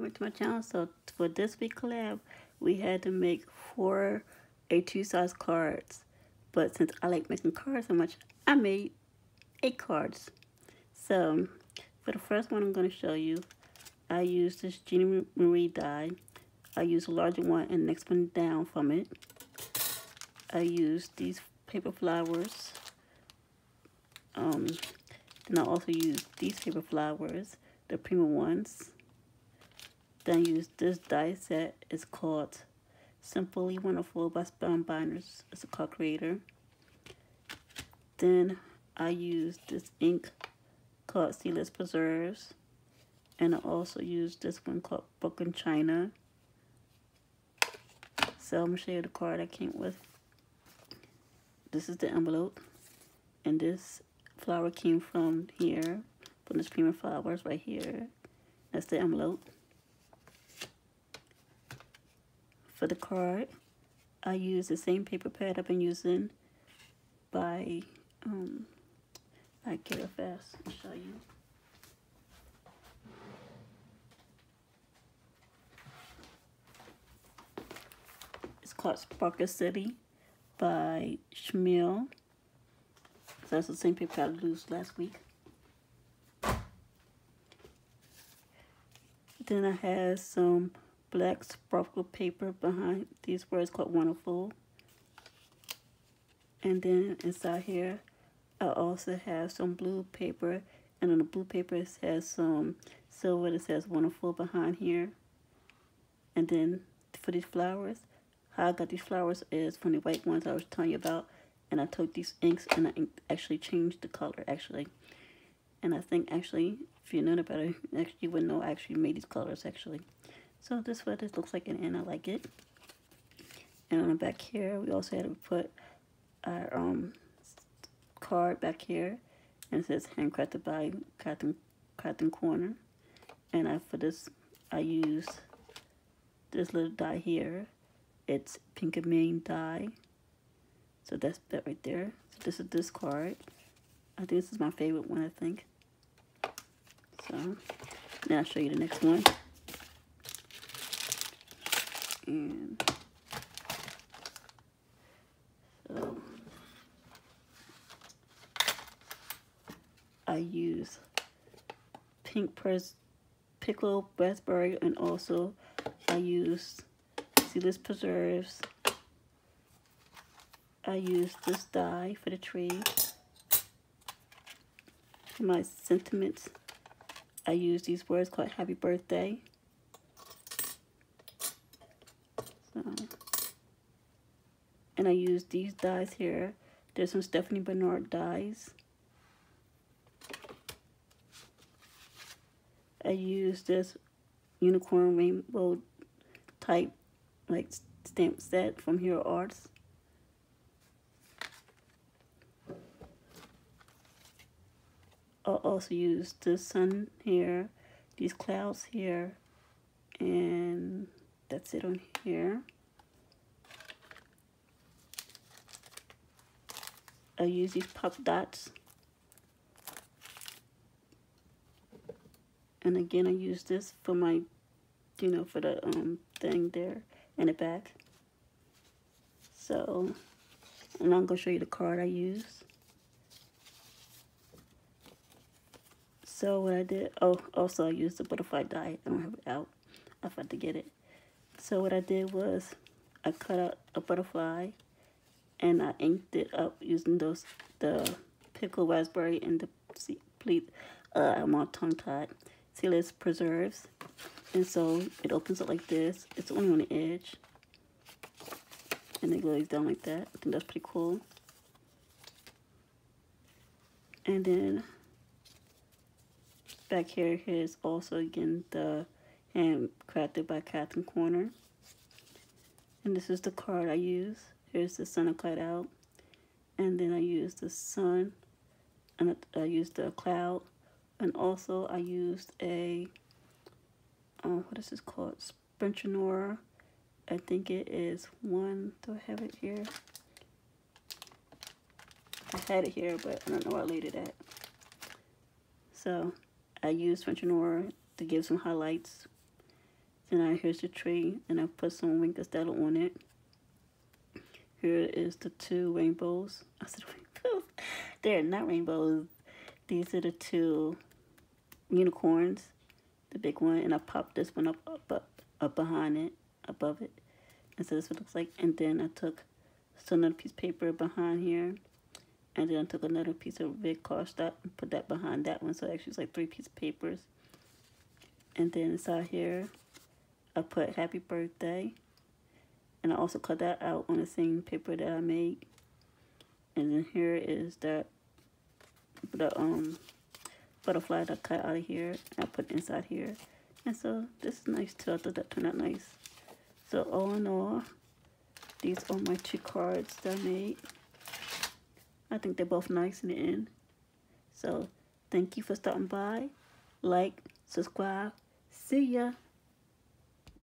my channel. So for this week collab, we had to make four A2 size cards. But since I like making cards so much, I made eight cards. So for the first one I'm going to show you, I used this Jeannie Marie die. I used a larger one and next one down from it. I used these paper flowers. Um, then I also used these paper flowers, the Prima ones. Then I used this die set. It's called Simply Wonderful by Spellbound Binders. It's a card creator. Then I use this ink called Seedless Preserves. And I also use this one called Broken China. So I'm going to show you the card I came with. This is the envelope. And this flower came from here. From this Prima Flowers right here. That's the envelope. For the card, I use the same paper pad I've been using by, um, it fast, I'll show you. It's called Sparkle City by Schmiel. So that's the same paper I used last week. Then I have some black sparkle paper behind these words called wonderful. And then inside here, I also have some blue paper. And on the blue paper, it has some silver that says wonderful behind here. And then for these flowers, how I got these flowers is from the white ones I was telling you about. And I took these inks and I actually changed the color, actually. And I think, actually, if you know about it, actually, you would know I actually made these colors, actually. So this is what this looks like, and, and I like it. And on the back here, we also had to put our um, card back here. And it says handcrafted by Cotton, Captain Corner. And I, for this, I use this little die here. It's pink Pinkamane die. So that's that right there. So this is this card. I think this is my favorite one, I think. So, now I'll show you the next one. And so, I use pink pres picked raspberry and also I use seedless preserves I use this die for the tree. For my sentiments, I use these words called Happy Birthday. So, and I use these dies here. There's some Stephanie Barnard dies. I use this unicorn rainbow type like stamp set from Hero Arts. I'll also use the sun here, these clouds here, and that's it on here. I use these pop dots. And again, I use this for my, you know, for the um thing there in the back. So, and I'm going to show you the card I use. So what I did, oh, also I used the butterfly die. I don't have it out. I forgot to get it. So what I did was I cut out a butterfly and I inked it up using those, the picked raspberry and the please, uh, I'm all tongue-tied. See, this preserves. And so it opens up like this. It's only on the edge. And it goes down like that. I think that's pretty cool. And then back here is also again the handcrafted by Captain Corner. And this is the card I use. Here's the sun I cut out. And then I use the sun and I used the cloud. And also I used a, uh, what is this called? Spectrum Noir. I think it is one, do I have it here? I had it here, but I don't know where I laid it at. So I used French to give some highlights. And I here's the tree, and I put some Wink of Stella on it. Here is the two rainbows. I said rainbows. They're not rainbows. These are the two unicorns. The big one, and I popped this one up up up, up behind it, above it. And so this what it looks like. And then I took another piece of paper behind here. And then I took another piece of red cardstock and put that behind that one. So actually it's like three pieces of papers. And then inside here, I put happy birthday. And I also cut that out on the same paper that I made. And then here is that the um butterfly that I cut out of here. I put inside here. And so this is nice too. I thought that turned out nice. So all in all, these are my two cards that I made. I think they're both nice in the end. So thank you for stopping by. Like, subscribe. See ya.